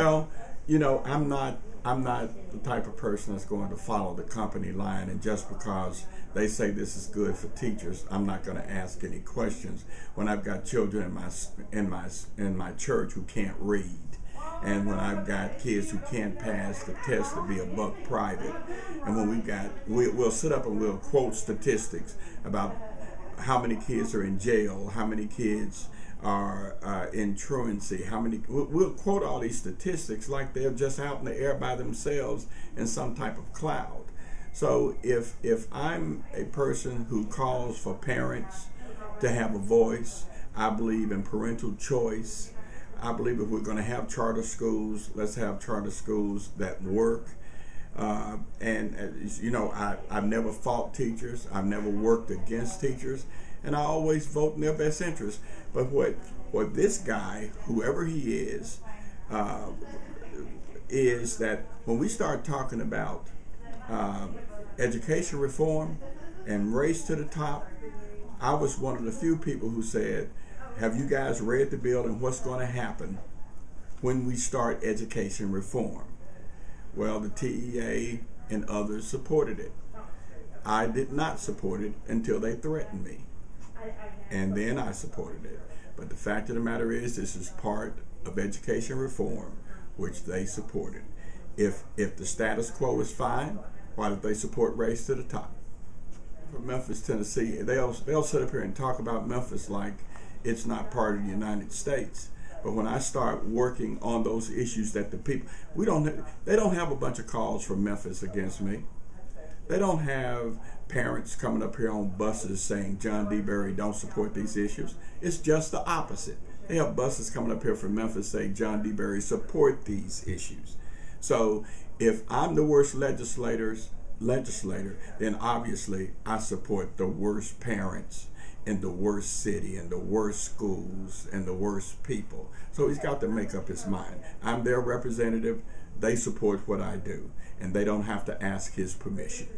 Well, you know, I'm not I'm not the type of person that's going to follow the company line and just because they say this is good for teachers, I'm not going to ask any questions when I've got children in my in my in my church who can't read. And when I've got kids who can't pass the test to be a buck private, and when we've got, we, we'll sit up and we'll quote statistics about how many kids are in jail, how many kids are uh, in truancy, how many, we'll, quote all these statistics like they're just out in the air by themselves in some type of cloud. So if if I'm a person who calls for parents to have a voice, I believe in parental choice. I believe if we're going to have charter schools, let's have charter schools that work. Uh, and uh, you know, I, I've never fought teachers. I've never worked against teachers, and I always vote in their best interest. But what what this guy, whoever he is, uh, is that when we start talking about uh, education reform and race to the top, I was one of the few people who said, Have you guys read the bill and what's going to happen when we start education reform? Well, the TEA and others supported it. I did not support it until they threatened me. And then I supported it. But the fact of the matter is, this is part of education reform, which they supported. If if the status quo is fine, why did they support race to the top? From Memphis, Tennessee, they'll they'll sit up here and talk about Memphis like it's not part of the United States. But when I start working on those issues that the people we don't they don't have a bunch of calls from Memphis against me. They don't have parents coming up here on buses saying John DeBerry don't support these issues. It's just the opposite. They have buses coming up here from Memphis saying John DeBerry support these issues. So if I'm the worst legislators legislator, then obviously I support the worst parents in the worst city and the worst schools and the worst people. So he's got to make up his mind. I'm their representative. They support what I do, and they don't have to ask his permission.